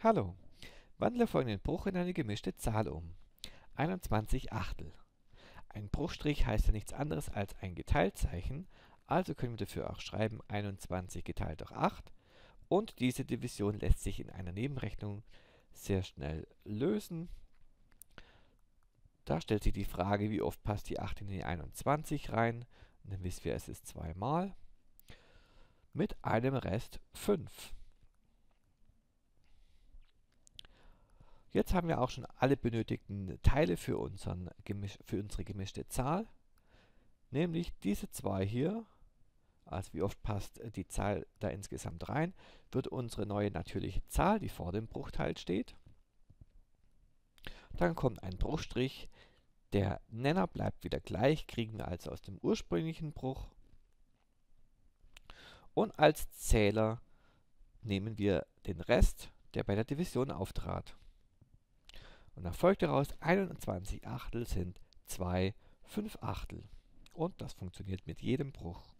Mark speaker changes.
Speaker 1: Hallo, wandle folgenden Bruch in eine gemischte Zahl um. 21 Achtel. Ein Bruchstrich heißt ja nichts anderes als ein Geteiltzeichen, also können wir dafür auch schreiben 21 geteilt durch 8 und diese Division lässt sich in einer Nebenrechnung sehr schnell lösen. Da stellt sich die Frage, wie oft passt die 8 in die 21 rein. Und dann wissen wir, es ist zweimal. Mit einem Rest 5. Jetzt haben wir auch schon alle benötigten Teile für, unseren für unsere gemischte Zahl. Nämlich diese zwei hier, also wie oft passt die Zahl da insgesamt rein, wird unsere neue natürliche Zahl, die vor dem Bruchteil steht. Dann kommt ein Bruchstrich, der Nenner bleibt wieder gleich, kriegen wir also aus dem ursprünglichen Bruch. Und als Zähler nehmen wir den Rest, der bei der Division auftrat. Und dann folgt daraus 21 Achtel sind 2 5 Achtel. Und das funktioniert mit jedem Bruch.